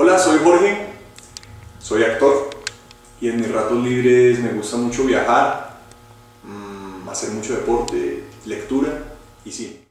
Hola, soy Jorge, soy actor y en mis ratos libres me gusta mucho viajar, mm, hacer mucho deporte, lectura y cine.